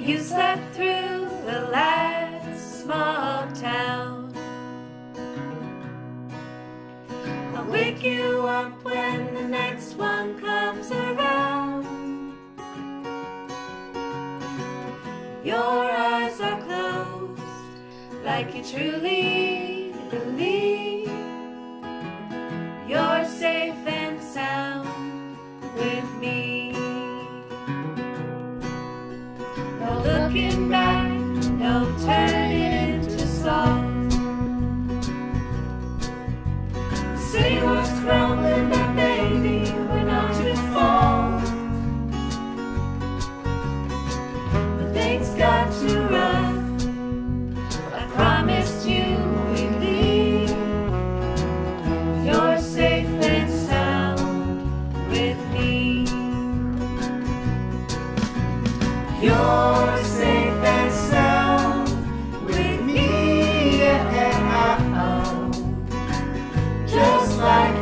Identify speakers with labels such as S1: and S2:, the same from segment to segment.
S1: You slept through the last small town. I'll wake you up when the next one comes around. Your eyes are closed like you truly believe No looking back, no turning into salt. The city was crumbling,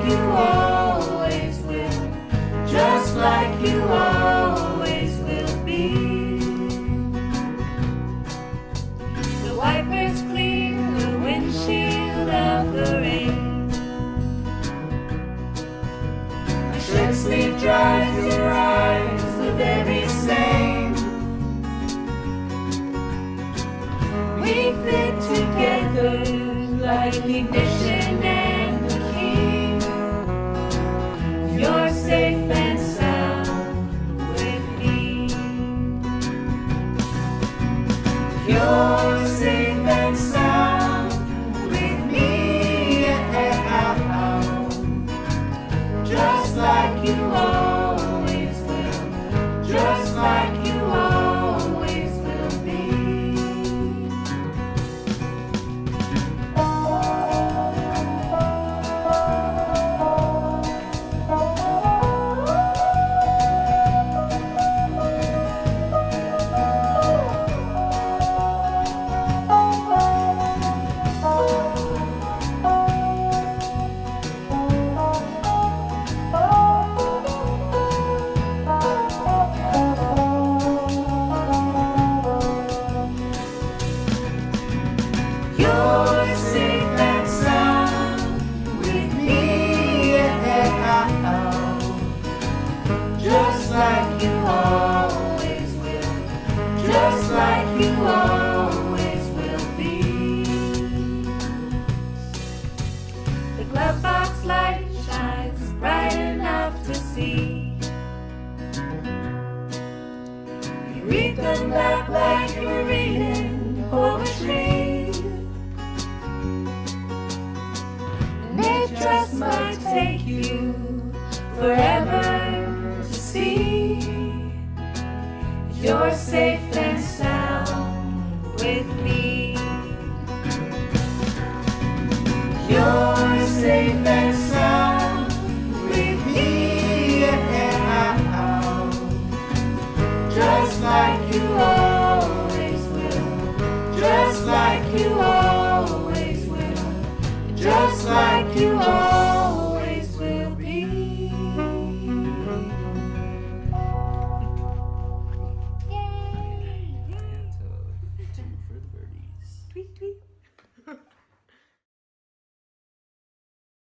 S1: you always ignition and the key. You're safe and sound with me. You're safe them back like you were reading poetry. And just might take you forever to see. You're safe